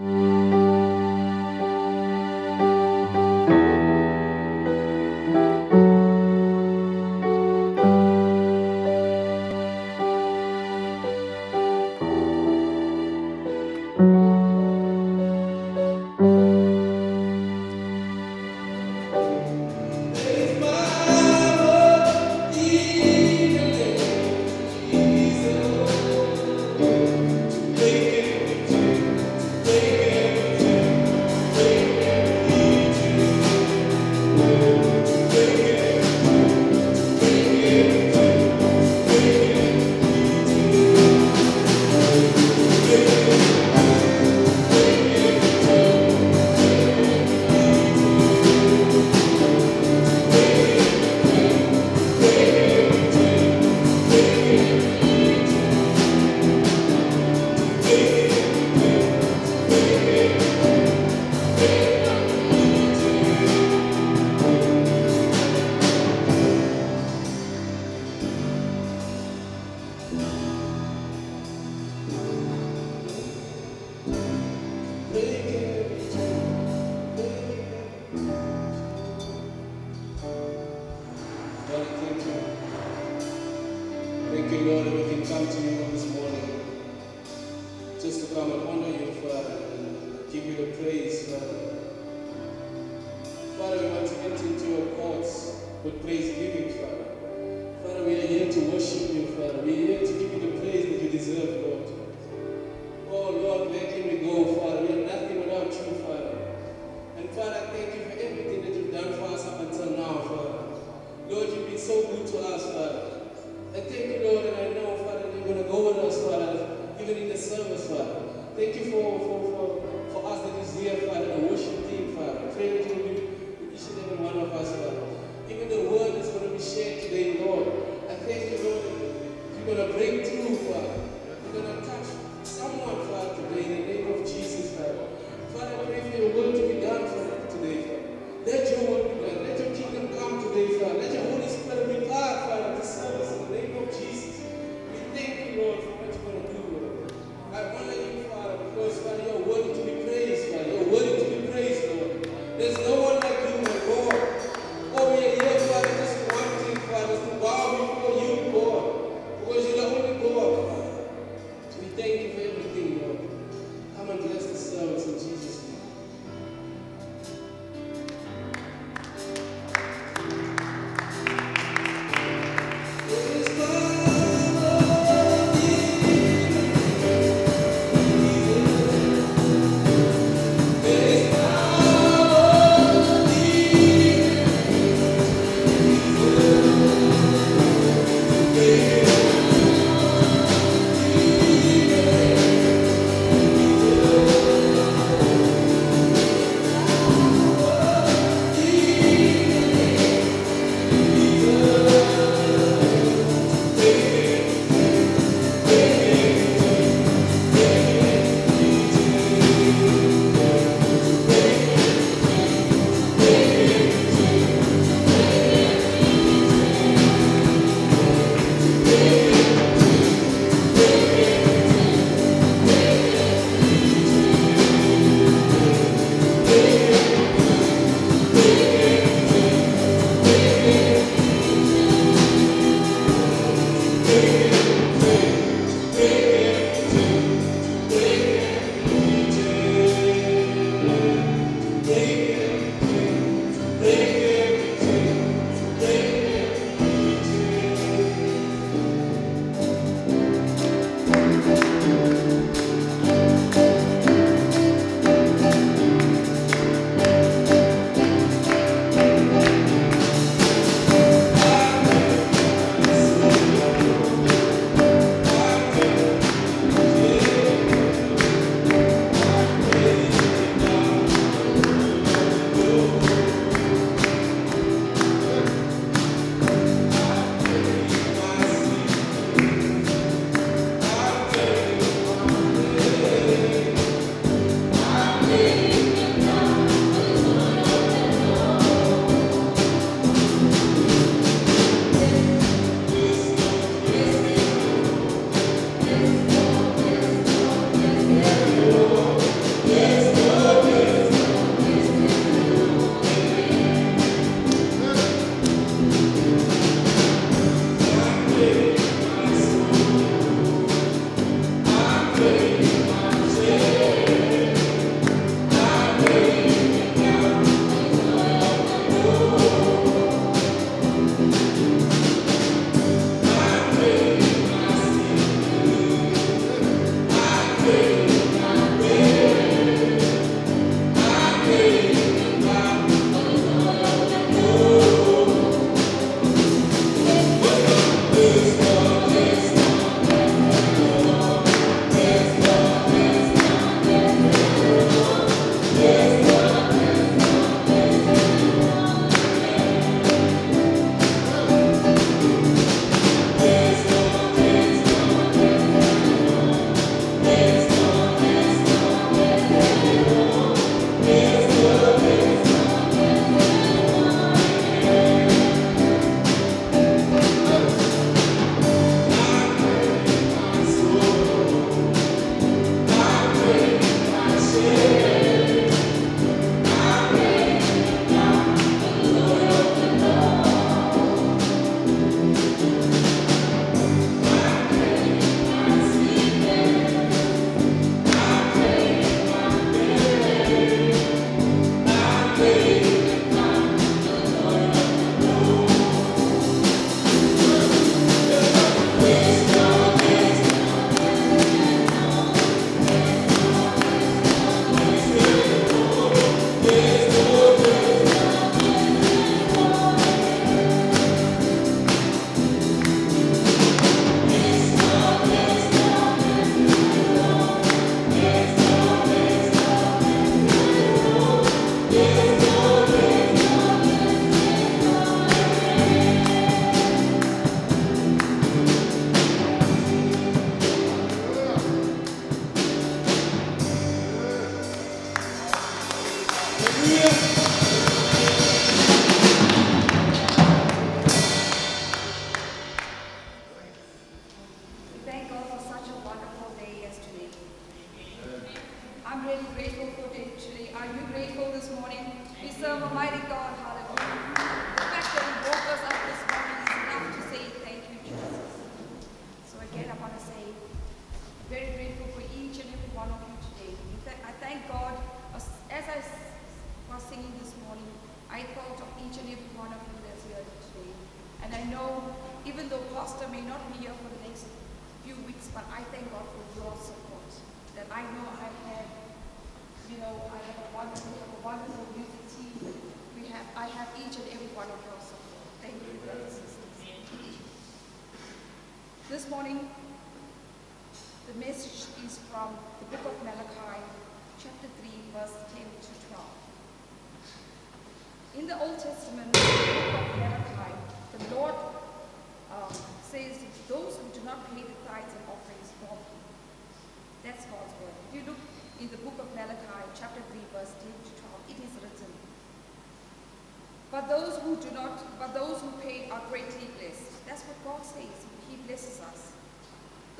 Lord, going to break through,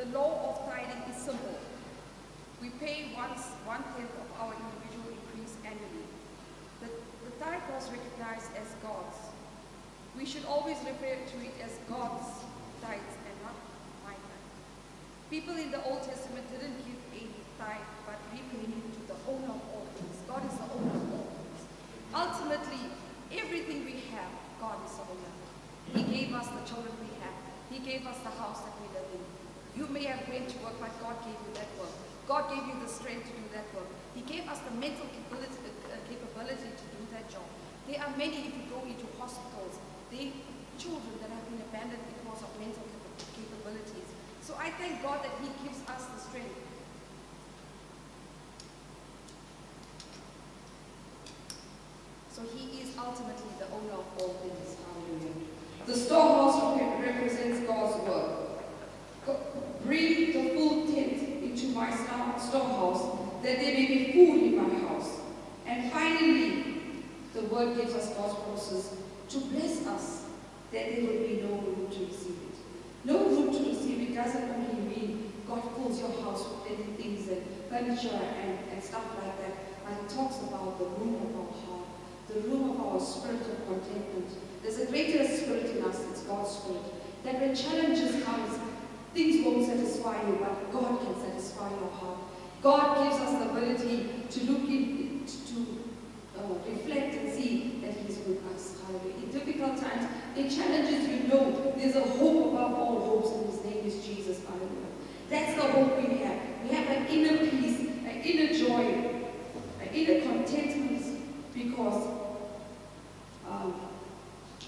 The law of tithing is simple. We pay once one tenth of our individual increase annually. The, the tithe was recognized as God's. We should always refer to it as God's tithes and not my tithe. People in the Old Testament didn't give a tithe, but repaid it to the owner of all things. God is the owner of all things. Ultimately, everything we have, God is the owner. He gave us the children we have. He gave us the house that we live in. You may have went to work, but God gave you that work. God gave you the strength to do that work. He gave us the mental capability, uh, capability to do that job. There are many, if you go into hospitals, they children that have been abandoned because of mental cap- capabilities. So I thank God that He gives us the strength. So He is ultimately the owner of all things. Hallelujah. The storehouse rep- represents God's work. Bring the full tenth into my storehouse, that there may be food in my house. And finally, the word gives us God's promises to bless us, that there will be no room to receive it. No room to receive it doesn't only mean God fills your house with many things and furniture and, and stuff like that, but it talks about the room of our heart, the room of our spirit of contentment. There's a greater spirit in us, it's God's spirit, that when challenges comes, things won't satisfy you, but God can satisfy your heart. God gives us the ability to look in, to uh, reflect and see that He's with us. In difficult times, in challenges, you know there's a hope above all hopes, and His name is Jesus. Hallelujah. That's the hope we have. We have an inner peace, an inner joy, an inner contentment, because um,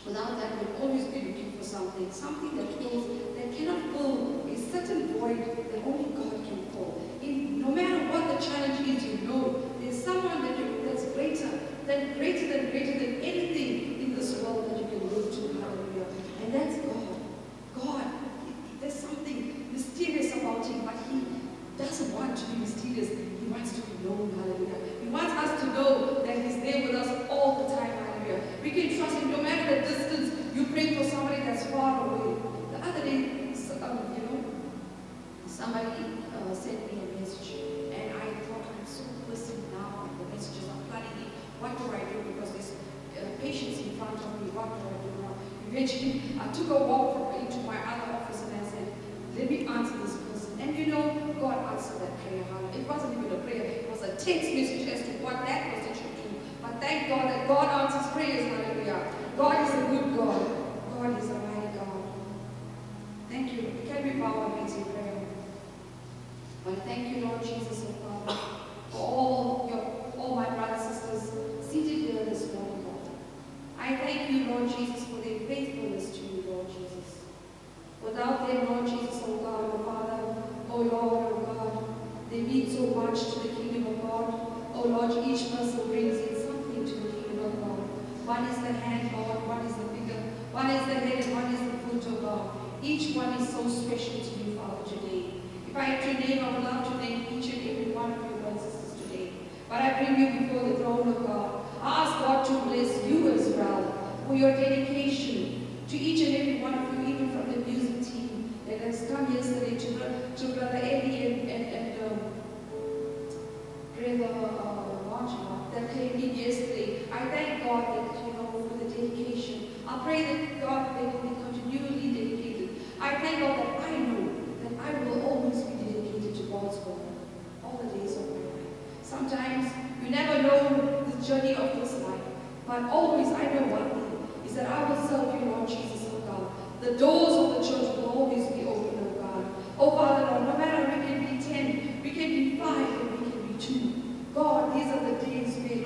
without that, we'll always be looking for something, something that fills, cannot fill a certain void that only God can fill. In, no matter what the challenge is, you know there's someone that you, that's greater, than greater than greater than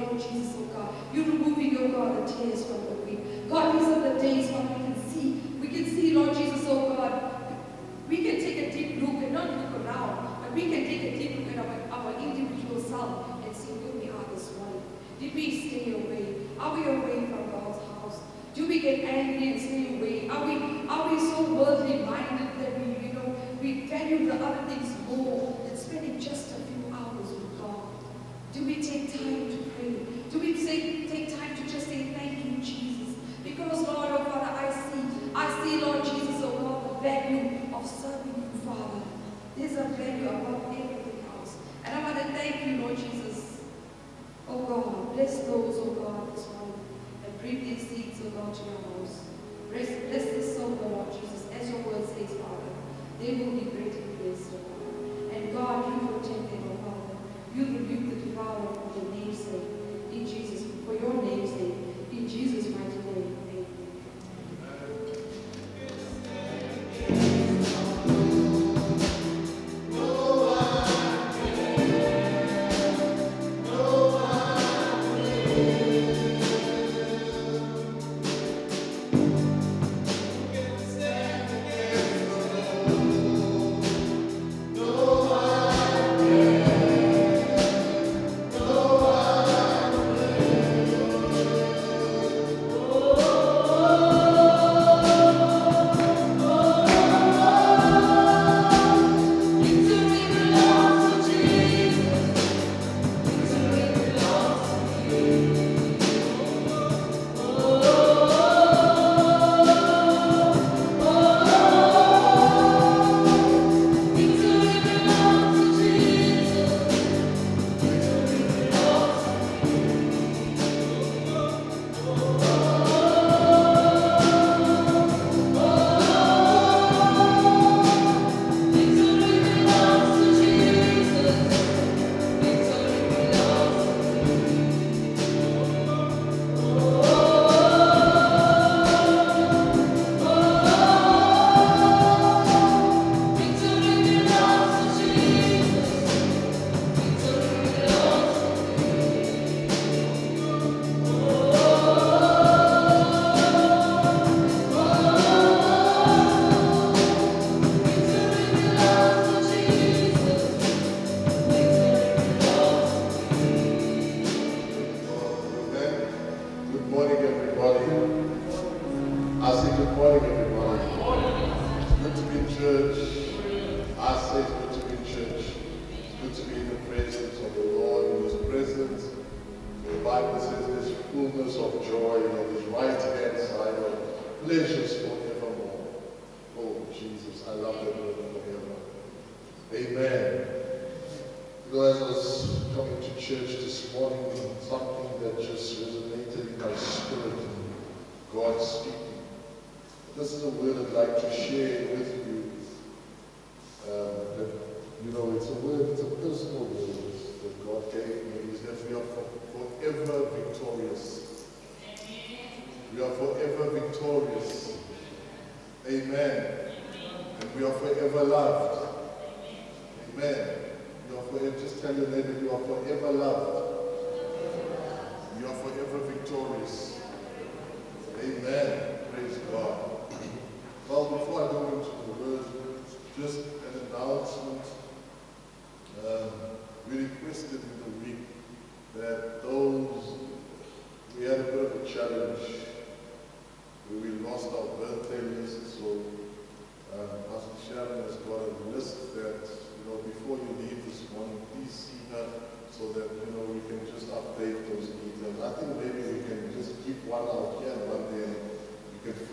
Lord Jesus, oh God. You're removing, oh God, the tears from the weep. God, these are the days when we can see. We can see, Lord Jesus, oh God. We can take a deep look and not look around, but we can take a deep look at our, our individual self and see who we are this morning. Did we stay away? Are we away from God's house? Do we get angry and stay away? Are we, are we so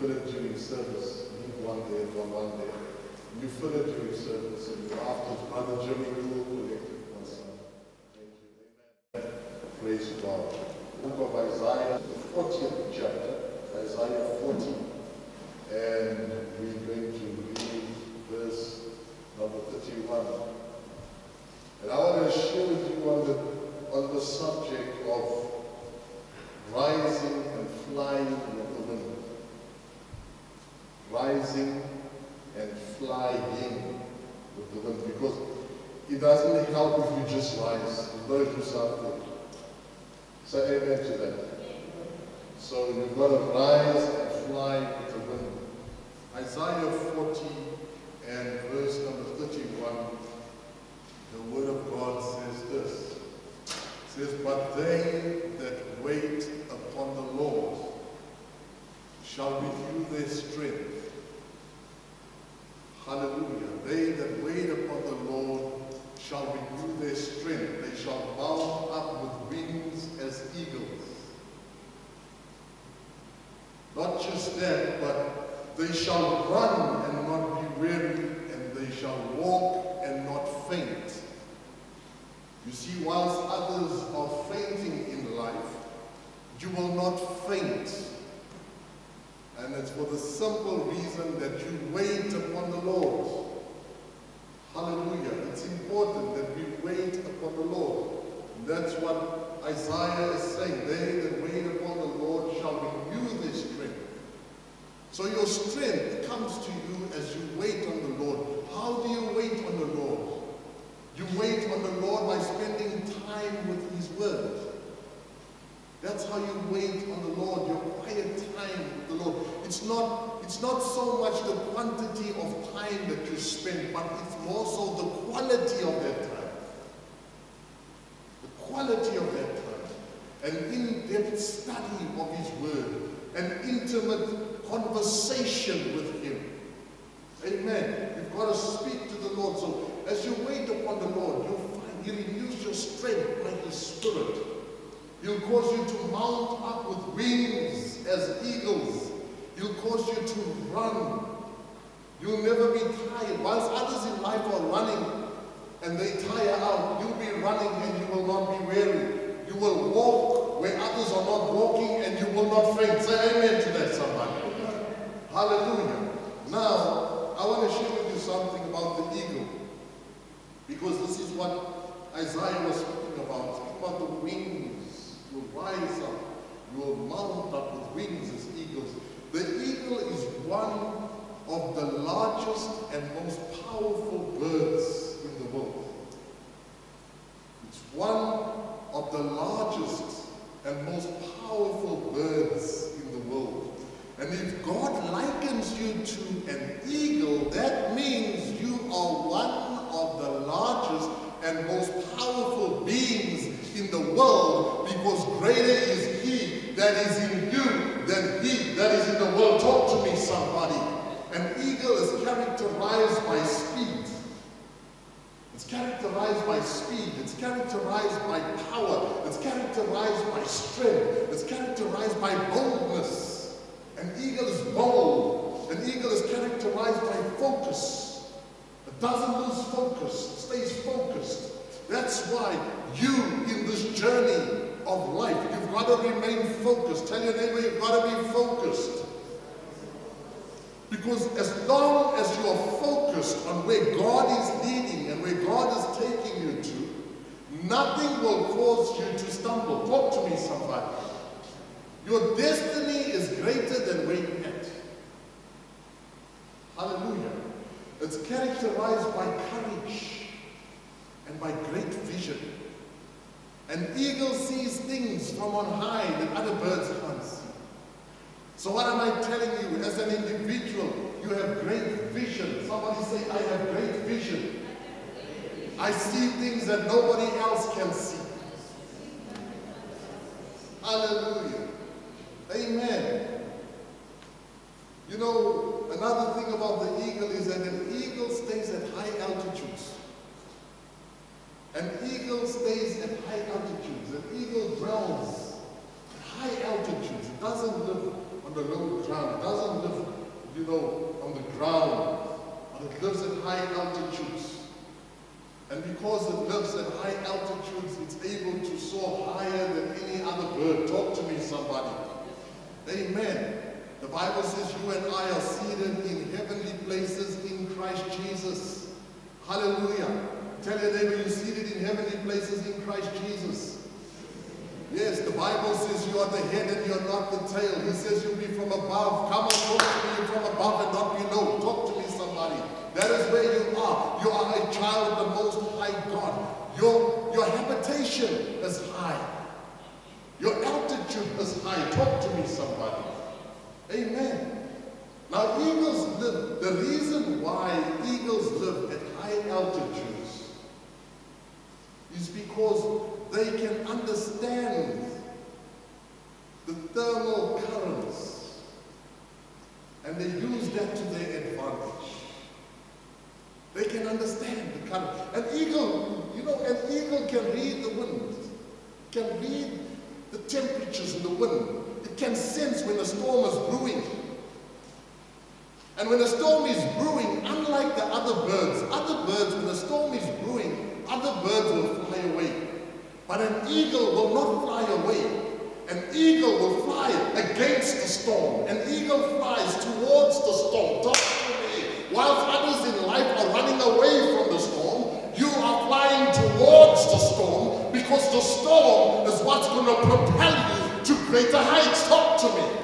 fill it during service. Leave one there, one one there. You fill it during service, and you after Brother Jimmy will collect it you. Amen. Praise God. Book of Isaiah, the 40th chapter, Isaiah 40. And we're going to read verse number 31. And I want to share with you on the, on the subject of rising and flying the. Rising and flying with the wind. Because it doesn't help if you just rise. You've got to do something. Say amen to that. So you've got to rise and fly with the wind. Isaiah 40 and verse number 31, the word of God says this. Says, But they that wait upon the Lord shall renew their strength. Hallelujah. They that wait upon the Lord shall renew their strength. They shall mount up with wings as eagles. Not just that, but they shall run and not be weary, and they shall walk and not faint. You see, whilst others are fainting in life, you will not faint. And it's for the simple reason that you wait upon the Lord. Hallelujah. It's important that we wait upon the Lord. And that's what Isaiah is saying. They that wait upon the Lord shall renew their strength. So your strength comes to you as you wait on the Lord. How do you wait on the Lord? You wait on the Lord by spending time with His Word. That's how you wait on the Lord, your quiet time with the Lord. It's not, it's not so much the quantity of time that you spend, but it's more so the quality of that time. The quality of that time. An in-depth study of His Word. An intimate conversation with Him. Amen. You've got to speak to the Lord. So as you wait upon the Lord, you'll find He renews your strength by His Spirit. He'll cause you to mount up with wings as eagles. He'll cause you to run. You'll never be tired. Whilst others in life are running and they tire out, you'll be running and you will not be weary. You will walk where others are not walking and you will not faint. Say amen to that, somebody. Hallelujah. Now, I want to share with you something about the eagle. Because this is what Isaiah was speaking about. About the wings. You'll rise up. You will mount up with wings as eagles. The eagle is one of the largest and most powerful birds in the world. It's one of the largest and most powerful birds in the world. And if God likens you to an eagle, that means you are one of the largest and most powerful beings in the world because greater is he that is in you than he that is in the world. Talk to me, somebody. An eagle is characterized by speed. It's characterized by speed. It's characterized by power. It's characterized by strength. It's characterized by boldness. An eagle is bold. An eagle is characterized by focus. It doesn't lose focus. It stays focused. That's why you, in this journey of life, you've got to remain focused. Tell your neighbor you've got to be focused. Because as long as you are focused on where God is leading and where God is taking you to, nothing will cause you to stumble. Talk to me, somebody. Your destiny is greater than where you're at. Hallelujah. It's characterized by courage and by great vision. An eagle sees things from on high that other birds can't see. So what am I telling you? As an individual, you have great vision. Somebody say, I have great vision. I see things that nobody else can see. Hallelujah. Amen. You know, another thing about the eagle is that an eagle stays at high altitudes. An eagle stays at high altitudes. An eagle dwells at high altitudes. It doesn't live on the low ground. It doesn't live, you know, on the ground, but it lives at high altitudes. And because it lives at high altitudes, it's able to soar higher than any other bird. Talk to me, somebody. Amen. The Bible says you and I are seated in heavenly places in Christ Jesus. Hallelujah. Tell your neighbor you're seated in heavenly places in Christ Jesus. Yes, the Bible says you are the head and you're not the tail. He says you'll be from above. Come on, talk to me from above and not below. Talk to me, somebody. That is where you are. You are a child of the Most High God. Your, your habitation is high. Your altitude is high. Talk to me, somebody. Amen. Now, eagles live, the reason why eagles live at high altitudes is because they can understand the thermal currents and they use that to their advantage. They can understand the current. An eagle, you know, an eagle can read the wind, can read the temperatures in the wind. It can sense when a storm is brewing. And when a storm is brewing, unlike the other birds, other birds, when a storm is brewing, other birds will fly away. But an eagle will not fly away. An eagle will fly against the storm. An eagle flies towards the storm. Talk to me. Whilst others in life are running away from the storm, you are flying towards the storm because the storm is what's going to propel you to greater heights. Talk to me.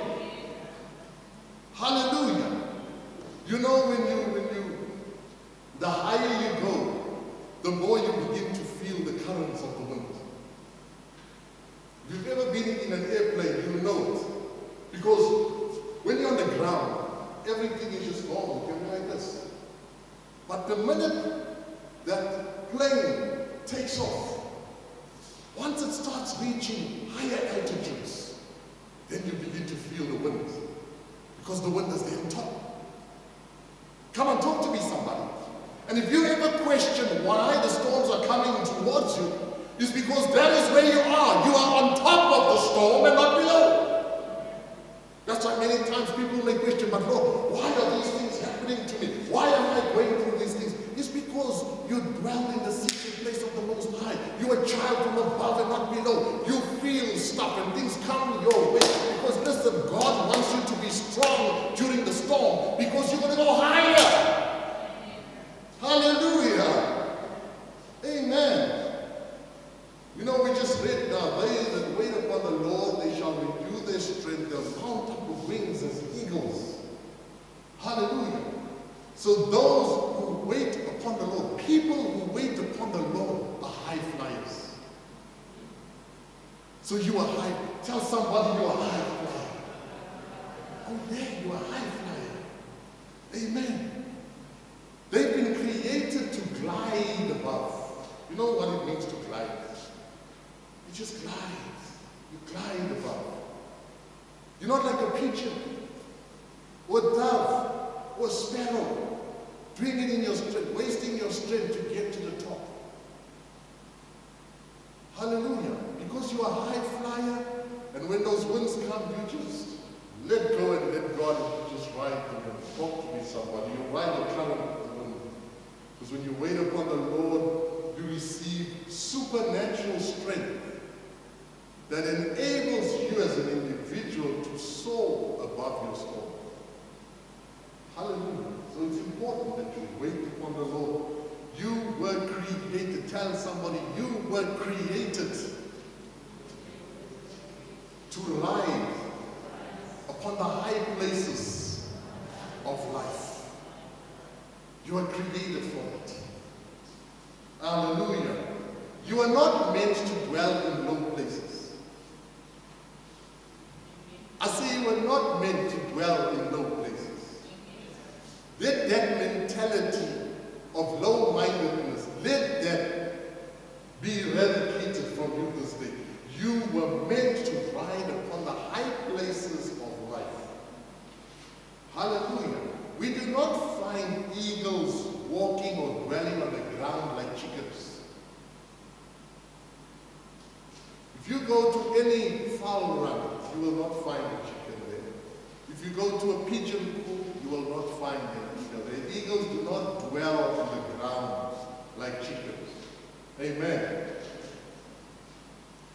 A high flyer, and when those winds come, you just let go and let God just ride them. Talk to me, somebody. You ride the current of the wind. Because when you wait upon the Lord, you receive supernatural strength that enables you as an individual to soar above your storm. Hallelujah. So it's important that you wait upon the Lord. You were created. Tell somebody, you were created to ride upon the high places of life. You are created for it. Hallelujah. You are not meant to dwell in low places. I say you are not meant to dwell in low places. Let that mentality of low-mindedness, let that be eradicated from you this day. You were meant to ride upon the high places of life. Hallelujah. We do not find eagles walking or dwelling on the ground like chickens. If you go to any fowl run, you will not find a chicken there. If you go to a pigeon coop, you will not find an eagle. The eagles do not dwell on the ground like chickens. Amen.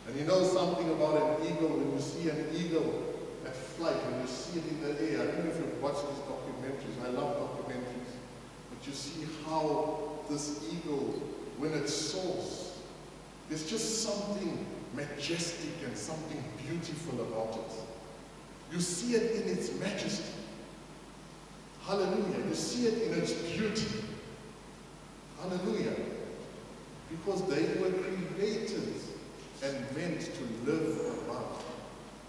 And you know something about an eagle, when you see an eagle at flight, when you see it in the air, I don't know if you've watched these documentaries, I love documentaries, but you see how this eagle, when it soars, there's just something majestic and something beautiful about it. You see it in its majesty. Hallelujah. You see it in its beauty. Hallelujah. Because they were created and meant to live above.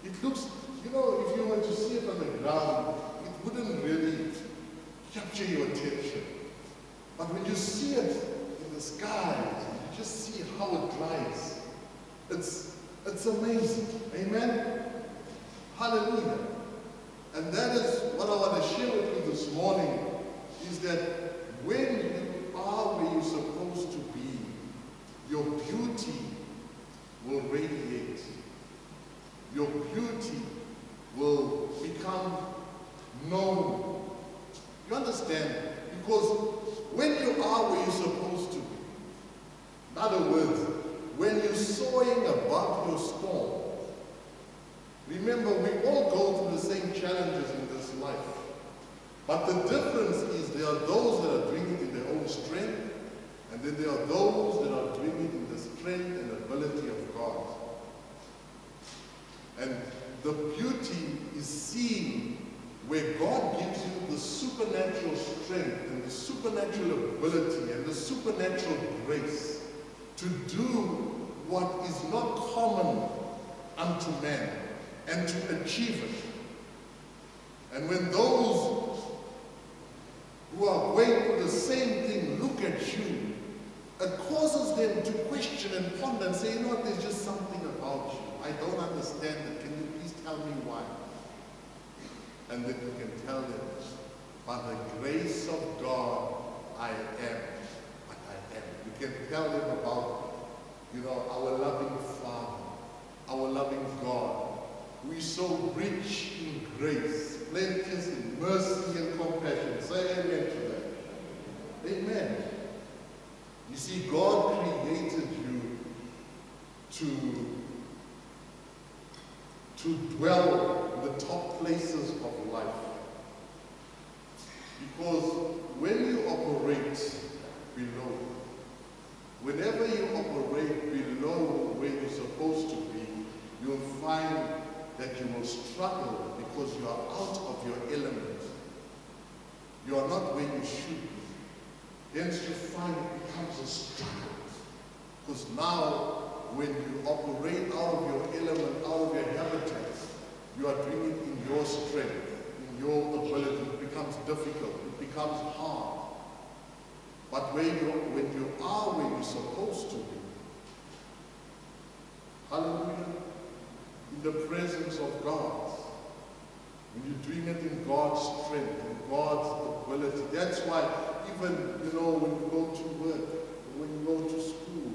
It looks, you know, if you were to see it on the ground, it wouldn't really capture your attention. But when you see it in the sky, you just see how it glides. It's, it's amazing. Amen? Hallelujah. And that is what I want to share with you this morning, is that when you are where you're supposed to be, your beauty will radiate. Your beauty will become known. You understand? Because when you are where you're supposed to be, in other words, when you're soaring above your storm, remember we all go through the same challenges in this life. But the difference is there are those that are doing it in their own strength, and then there are those that are doing it the strength and ability of God. And the beauty is seen where God gives you the supernatural strength and the supernatural ability and the supernatural grace to do what is not common unto man and to achieve it. And when those who are going through the same thing look at you, it causes them to question and ponder and say, you know what, there's just something about you. I don't understand it. Can you please tell me why? And then you can tell them, by the grace of God, I am what I am. You can tell them about, you know, our loving Father, our loving God, is so rich in grace, plenteous in mercy and compassion. Say amen to that. Amen. You see, God created you to, to dwell in the top places of life. Because when you operate below, whenever you operate below where you're supposed to be, you'll find that you will struggle because you are out of your element. You are not where you should be. Hence you find struggle. Because now when you operate out of your element, out of your habitat, you are doing it in your strength, in your ability. It becomes difficult. It becomes hard. But when you, when you are where you're supposed to be, hallelujah, in the presence of God, when you're doing it in God's strength, in God's ability, that's why even, you know, when you go to work, when you go to school,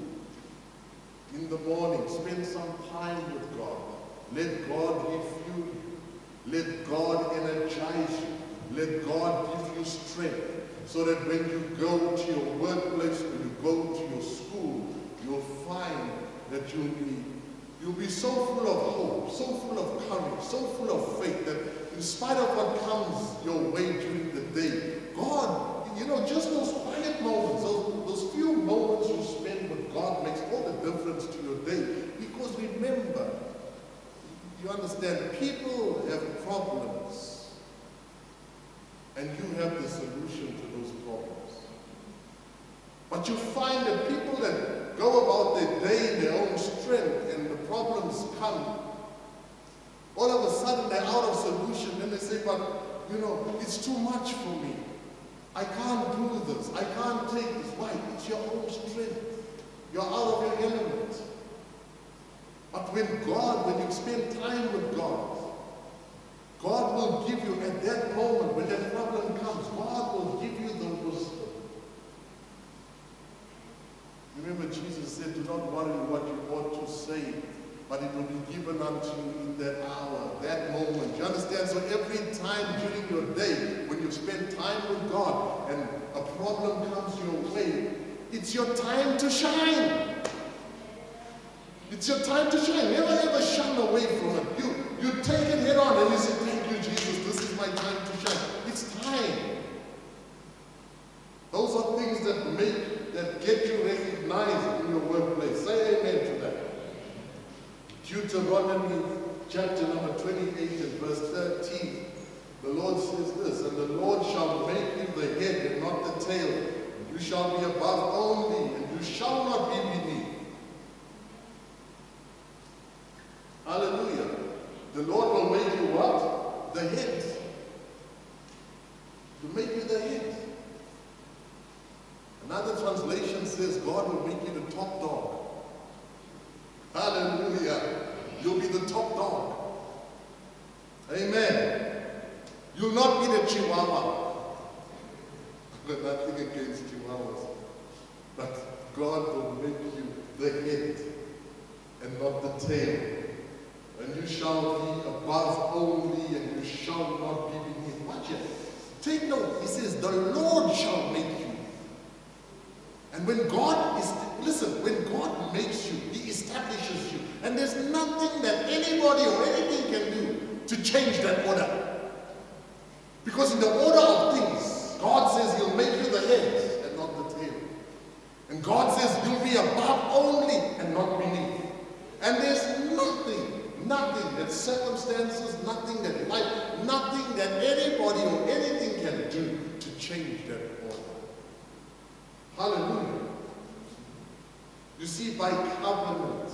in the morning, spend some time with God. Let God refuel you. Let God energize you. Let God give you strength so that when you go to your workplace, when you go to your school, you'll find that you'll be You'll be so full of hope, so full of courage, so full of faith that in spite of what comes your way during the day, God, you know, just those quiet moments, those, few moments you spend with God makes all the difference to your day. Because remember, you understand, people have problems, and you have the solution to those problems. But you find that people that go about their day in their own strength and the problems come, all of a sudden they're out of solution. Then they say, but you know, it's too much for me. I can't do this. I can't take this. Why? It's your own strength. You're out of your element. But when God, when you spend time with God, God will give you at that moment, when that problem comes, God will give you the wisdom. Remember, Jesus said, Do not worry what you ought to say, but it will be given unto you in that hour, that moment. You understand? So every time during your day, you spend time with God and a problem comes your way, it's your time to shine. It's your time to shine. Never ever shun away from it. You, you take it head on and you say, Thank you, Jesus. This is my time to shine. It's time. Those are things that make, that get you recognized in your workplace. Say amen to that. Deuteronomy chapter number 28 and verse 13. The Lord says this, and the Lord shall make you the head and not the tail. And you shall be above only, and you shall not be beneath. Hallelujah. The Lord will make you what? The head. To make you the head. Another translation says God will make you the top dog. Hallelujah. You'll be the top dog. Amen. You'll not be the chihuahua. I've got nothing against chihuahuas. But God will make you the head and not the tail. And you shall be above only, and you shall not be beneath. Watch it. Take note. He says, The Lord shall make you. And when God is, listen, when God makes you, He establishes you. And there's nothing that anybody or anything can do to change that order. Because in the order of things, God says He'll make you the head and not the tail. And God says you'll be above only and not beneath. And there's nothing, nothing that circumstances, nothing that life, nothing that anybody or anything can do to change that order. Hallelujah. You see, by covenant,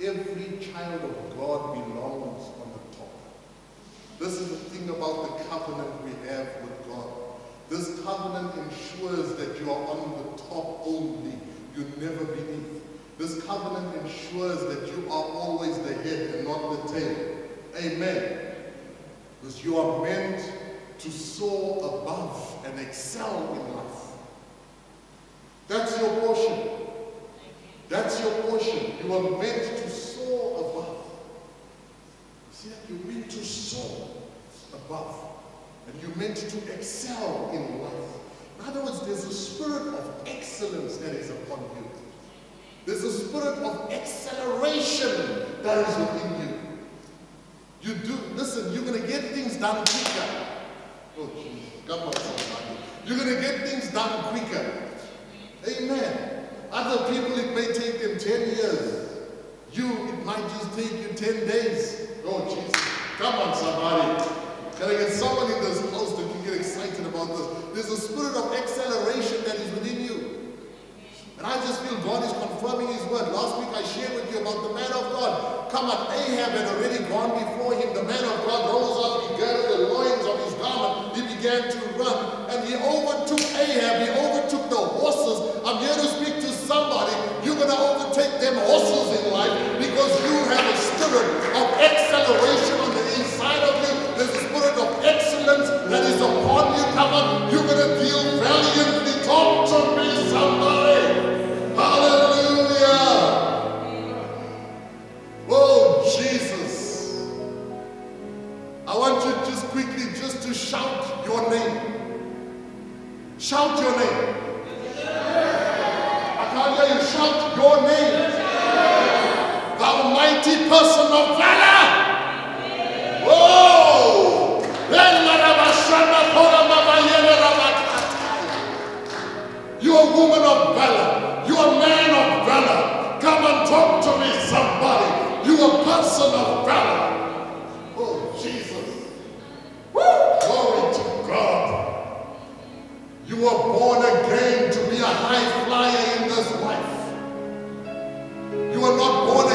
every child of God belongs. This is the thing about the covenant we have with God. This covenant ensures that you are on the top only. You're never beneath. This covenant ensures that you are always the head and not the tail. Amen. Because you are meant to soar above and excel in life. That's your portion. That's your portion. You are meant. See that? You're meant to soar above. And you're meant to excel in life. In other words, there's a spirit of excellence that is upon you. There's a spirit of acceleration that is within you. You do, listen, you're going to get things done quicker. Oh. Come on, somebody. You're going to get things done quicker. Amen. Other people, it may take them 10 years. You, it might just take you 10 days. Oh, Jesus. Come on, somebody. Can I get someone in this house that can get excited about this? There's a spirit of acceleration that is within you. And I just feel God is confirming His word. Last week I shared with you about the man of God. Come on, Ahab had already gone before him. The man of God rose up, he girded the loins of his garment, he began to run, and he overtook Ahab, he overtook the horses. I'm here to speak to somebody. You're going to them horses in life because you have a spirit of acceleration on the inside of you. There's a spirit of excellence that is upon you. Come on, you're going to deal valiantly. Talk to me, somebody. Hallelujah. Oh, Jesus. I want you just quickly just to shout your name. Shout your name. I can't hear you. Shout your name. Thou mighty person of valor. Oh, Whoa! You are a woman of valor. You are a man of valor. Come and talk to me, somebody. You are a person of valor. Oh, Jesus. Woo! Glory to God. You were born again to be a high flyer in this life. You are not born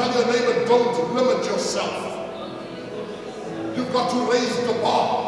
tell your neighbor, don't limit yourself. You've got to raise the bar.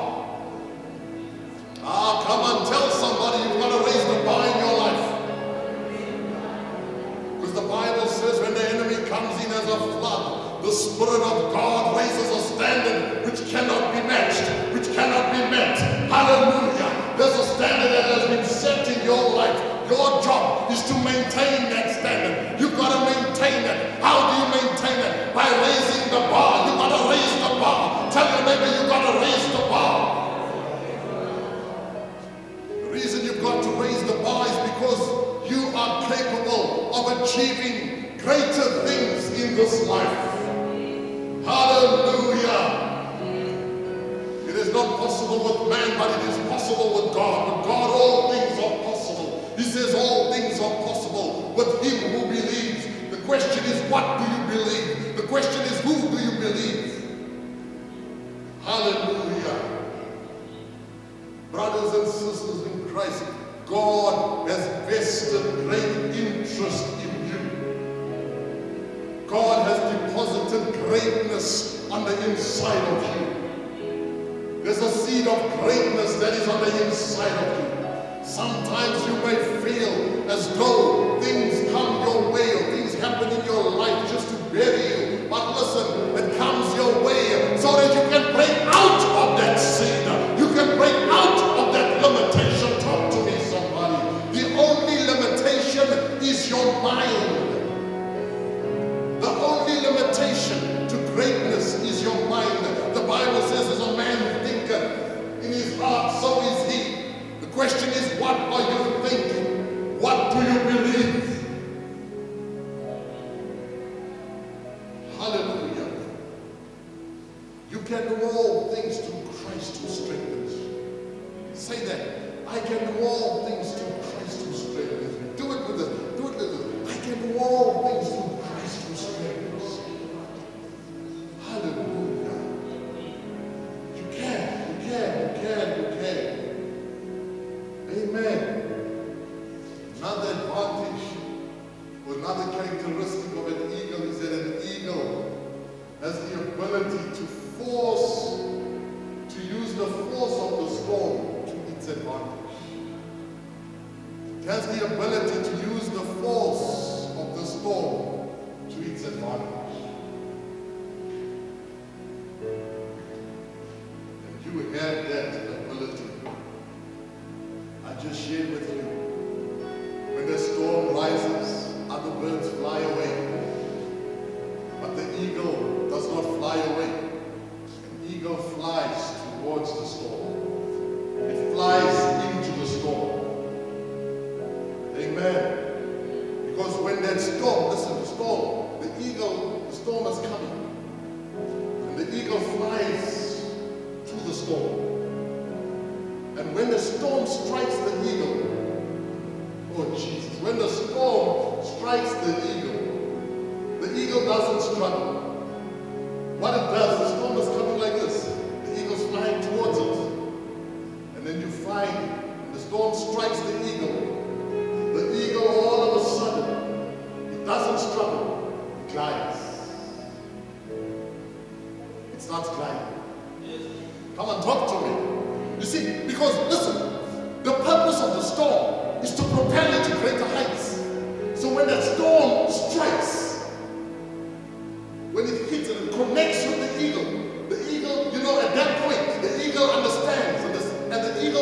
greatness on the inside of you. There's a seed of greatness that is on the inside of you. Sometimes you may feel as though things come your way or things happen in your life just to bury you. But listen,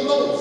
Holy Ghost.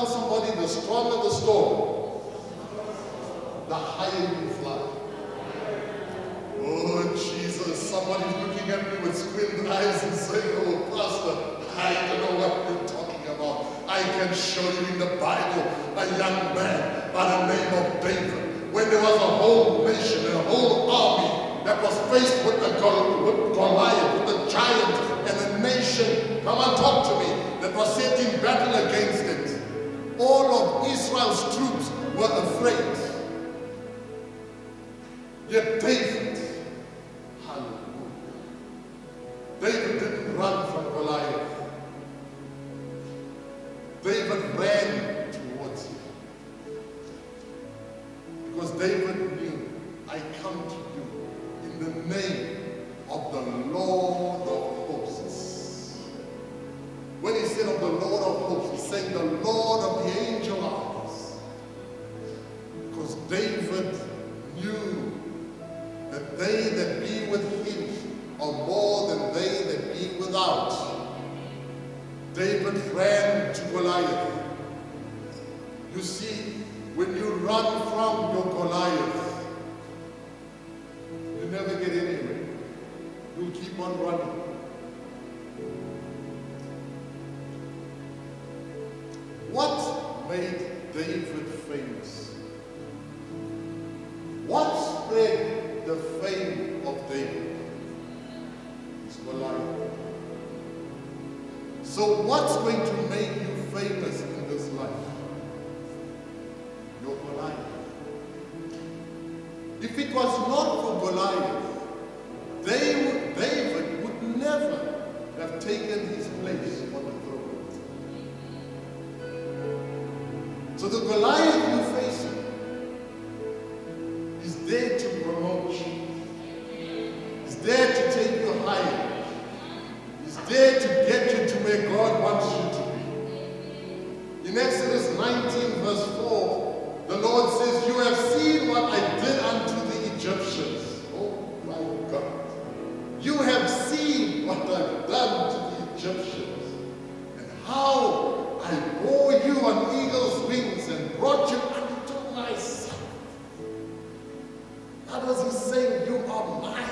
Tell somebody the stronger the storm, the higher you fly. Oh Jesus, somebody's looking at me with squint eyes and saying, oh Pastor, I don't know what you're talking about. I can show you in the Bible a young man by the name of David. When there was a whole nation and a whole army that was faced with Gol- with Goliath, with a giant, and a nation, come and talk to me, that was set in battle against. All of Israel's troops were afraid. Yet David, there to get you to where God wants you to be. In Exodus 19 verse 4, the Lord says, You have seen what I did unto the Egyptians. Oh my God. You have seen what I've done to the Egyptians and how I bore you on eagle's wings and brought you unto myself. That was he saying, You are mine.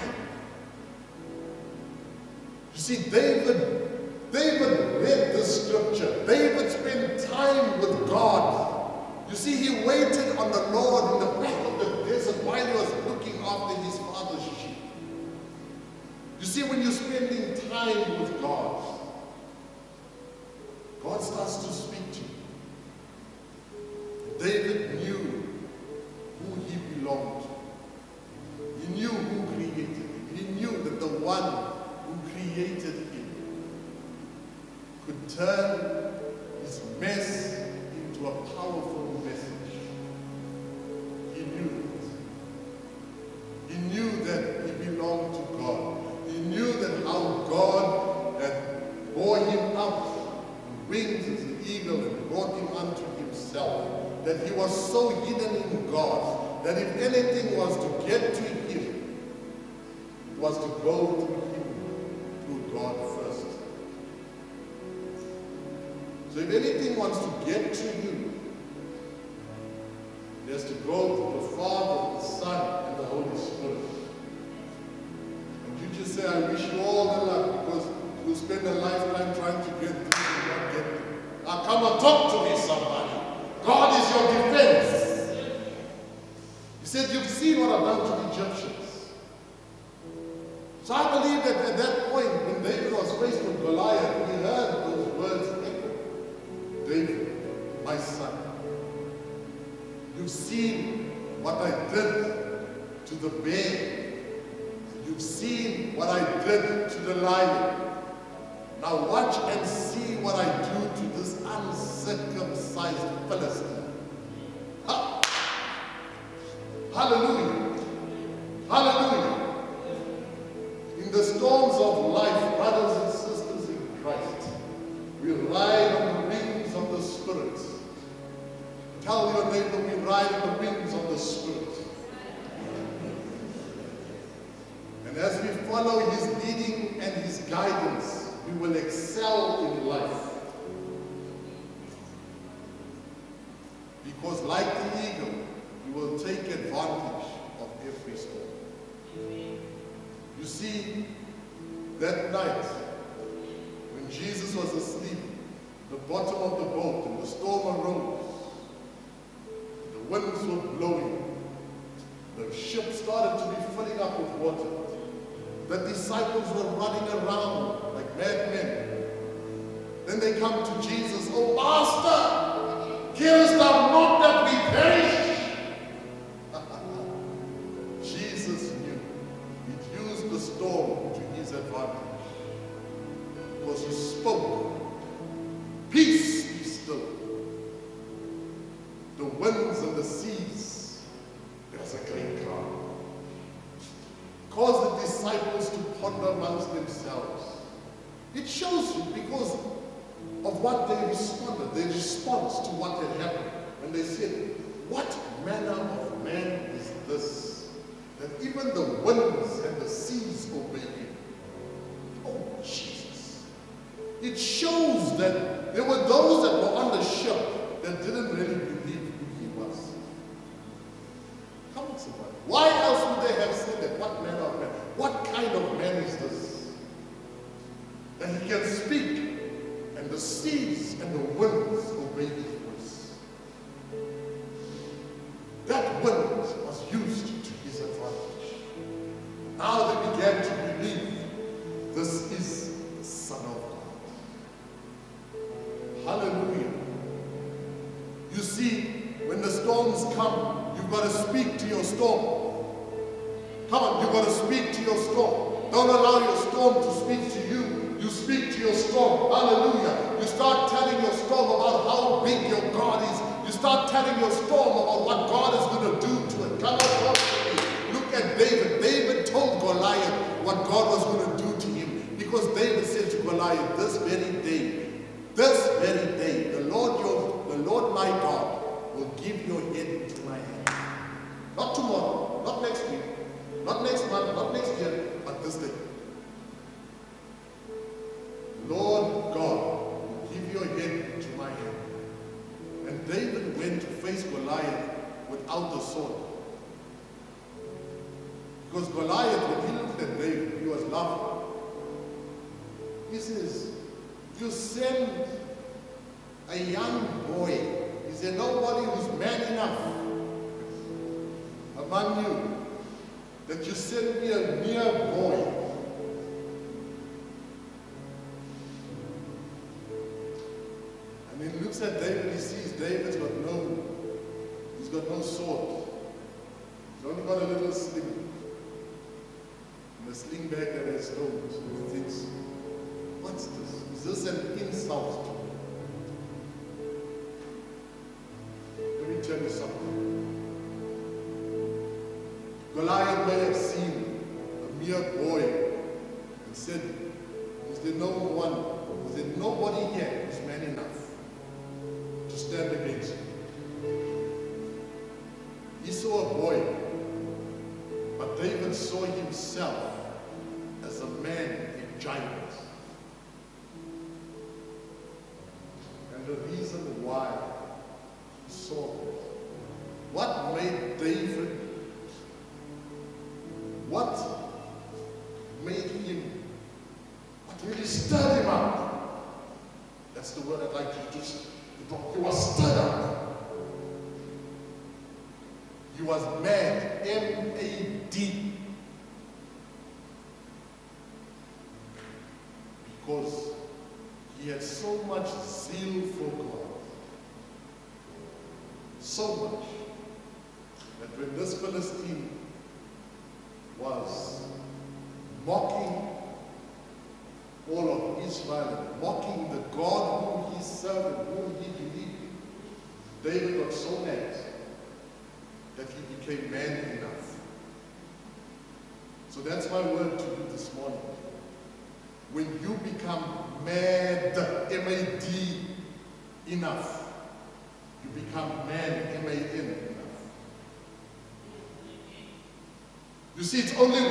See, David, David read the scripture. David spent time with God. You see, he waited on the Lord in the back of the desert while he was looking after his father's sheep. You see, when you're spending time with God, God starts to speak the bear. You've seen what I did to the lion. Now watch and see what I do to this uncircumcised Philistine. Ha! Hallelujah. You send a young boy, is there nobody who's man enough among you that you send me a mere boy? And he looks at David, he sees David's got no, he's got no sword. He's only got a little sling. And the sling bag that has stones with things. What's this? Is this an insult? Let me tell you something. Goliath may have seen a mere boy and said, is there no one, is there nobody here who's man enough to stand against him?" He saw a boy, but David saw himself the reason why he saw. What made David, what only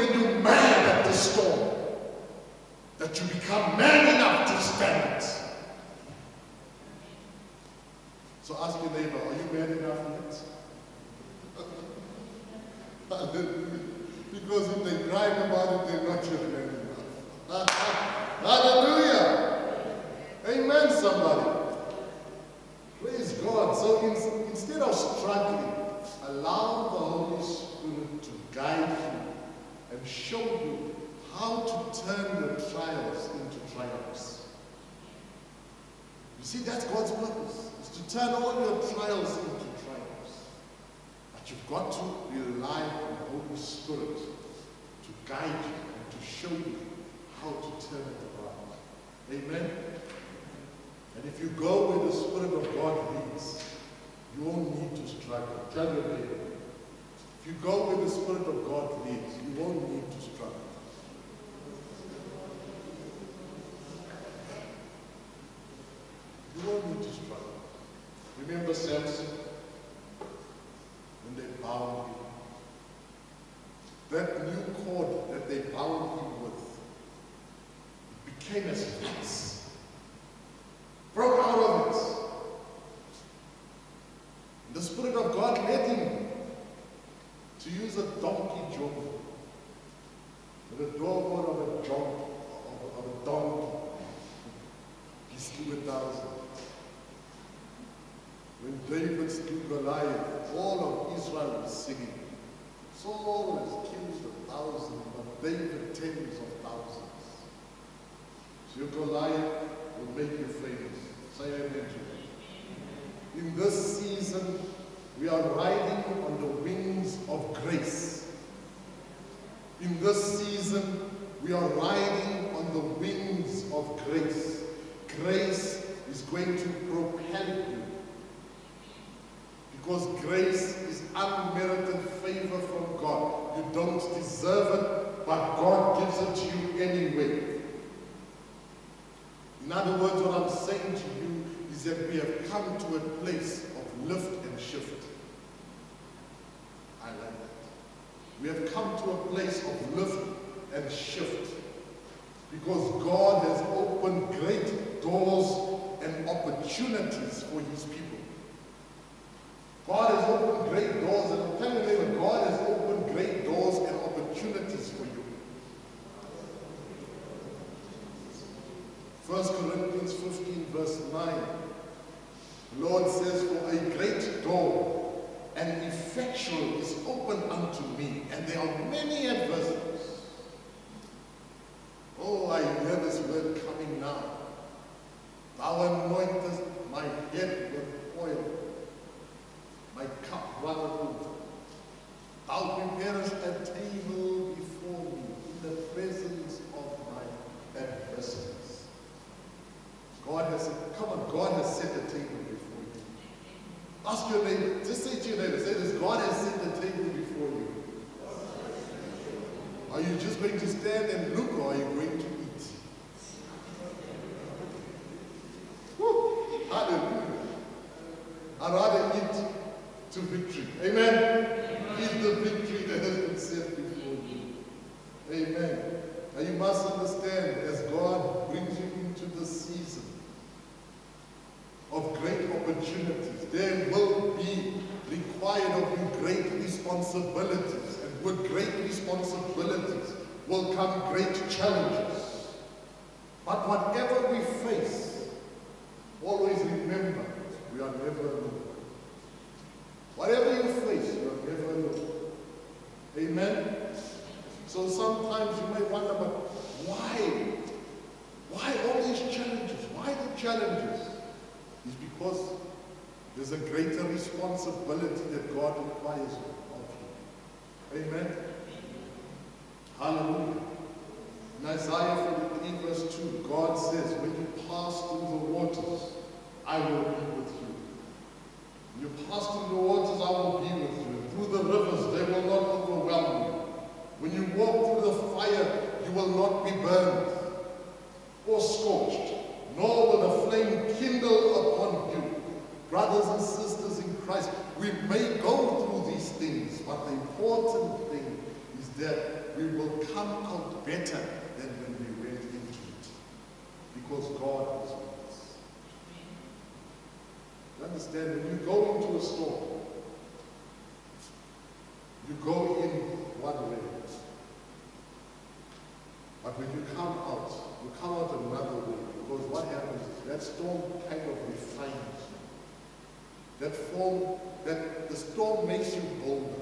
Remember that storm kind of refines you. That form, that the storm makes you bolder.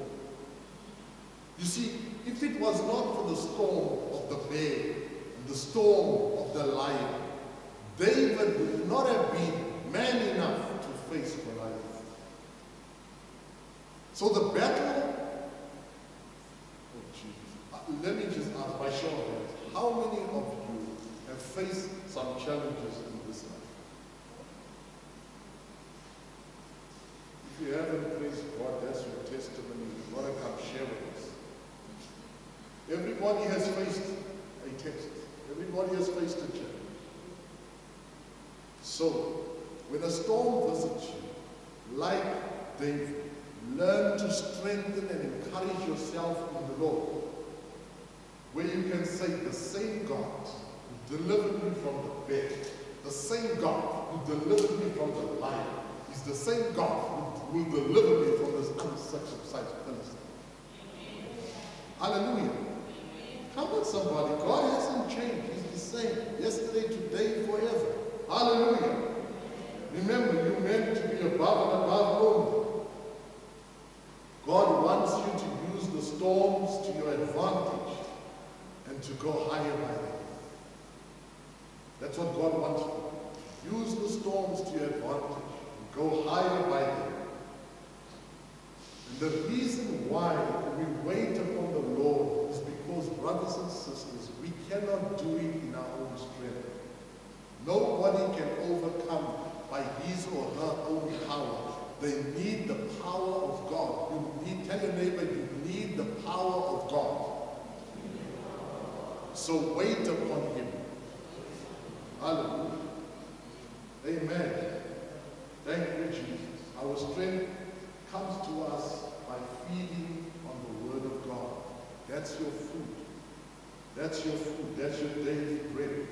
You see, if it was not for the storm of the bear, and the storm of the lion, David would not have been man enough to face Goliath. So the battle, oh Uh, let me just ask by show of hands, how many of you have faced some challenges in this life? If you haven't, praise God, that's your testimony. You want to come share with us. Everybody has faced a test. Everybody has faced a challenge. So, when a storm visits you, like David, learn to strengthen and encourage yourself in the Lord. Where you can say, the same God who delivered me from the bear, the same God who delivered me from the lion, is the same God will deliver me from this uncircumcised Philistine. Hallelujah. Come on, somebody. God hasn't changed. He's the same. Yesterday, today, forever. Hallelujah. Remember, you're meant to be above and above only. God wants you to use the storms to your advantage and to go higher by them. That's what God wants you. Use the storms to your advantage and go higher by them. The reason why we wait upon the Lord is because, brothers and sisters, we cannot do it in our own strength. Nobody can overcome by his or her own power. They need the power of God. You need, tell your neighbor, you need the power of God. So wait upon him. Hallelujah. Amen. Thank you, Jesus. Our strength comes to us by feeding on the Word of God. That's your food. That's your food. That's your daily bread.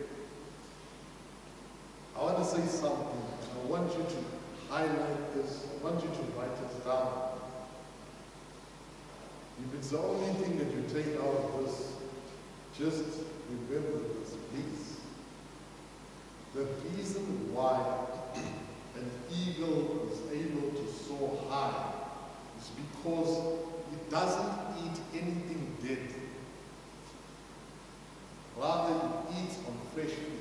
I want to say something. I want you to highlight this. I want you to write it down. If it's the only thing that you take out of this, just remember this, please. The reason why an eagle is able to soar high is because it doesn't eat anything dead. Rather, it eats on fresh food.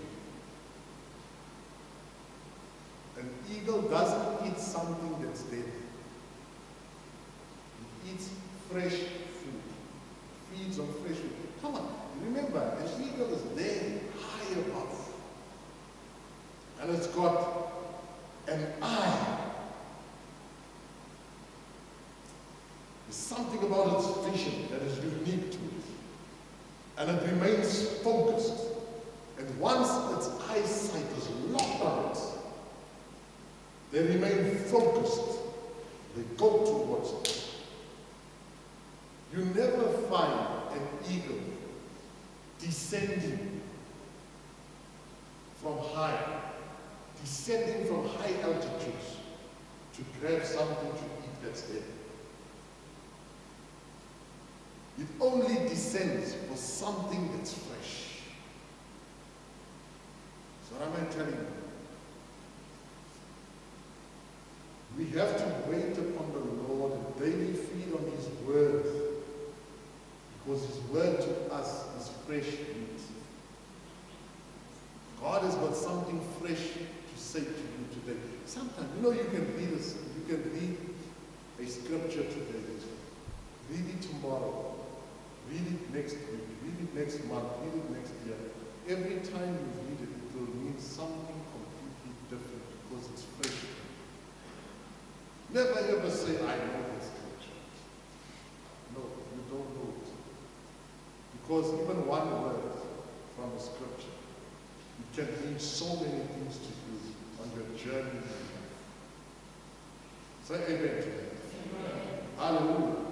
An eagle doesn't eat something that's dead. It eats fresh food. It Feeds on fresh food. Come on, remember, an eagle is there high above. And it's got an eye. Something about its vision that is unique to it. And it remains focused. And once its eyesight is locked on it, they remain focused. They go towards it. You never find an eagle descending from high, descending from high altitudes to grab something to eat that's there. It only descends for something that's fresh. So what am I telling you? We have to wait upon the Lord and daily feed on His Word. Because His Word to us is fresh meat. God has got something fresh to say to you today. Sometimes, you know, you can read you can read a scripture today. Read it tomorrow. Read it next week. Read it next month. Read it next year. Every time you read it, it will mean something completely different because it's fresh. Never ever say, I know that scripture. No, you don't know it. Because even one word from a scripture, it can mean so many things to you on your journey in life. Say amen to that. Hallelujah.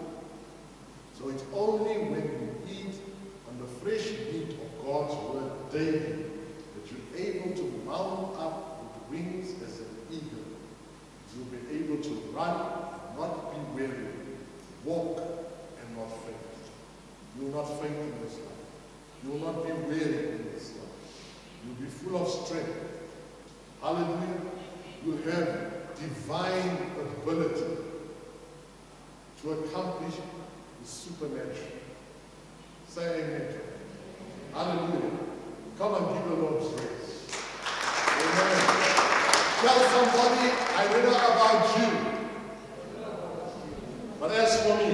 So it's only when you eat on the fresh meat of God's word daily that you're able to mount up with wings as an eagle. You'll be able to run, not be weary, walk, and not faint. You will not faint in this life. You will not be weary in this life. You'll be full of strength. Hallelujah. You'll have divine ability to accomplish the supernatural. Say amen. Hallelujah. Come and give the Lord praise. Amen. Tell somebody, I don't know about you. But as for me,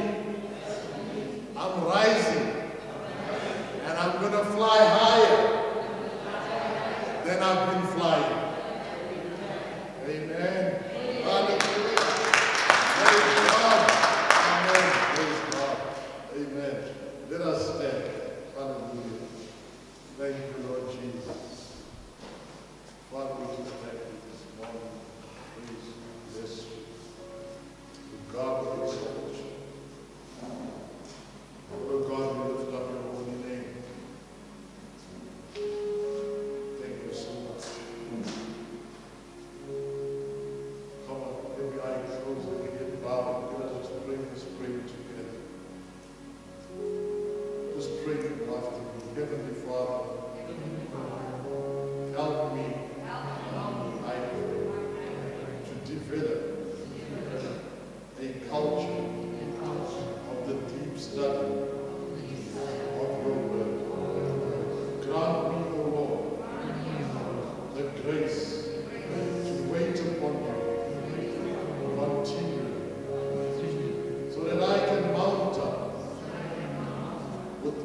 I'm rising. And I'm going to fly higher than I've been flying. Amen. Hallelujah. Praise God. Amen. Praise God. Amen. Let us stand. Hallelujah. Thank you, grace to wait upon you continually, so that I can mount up with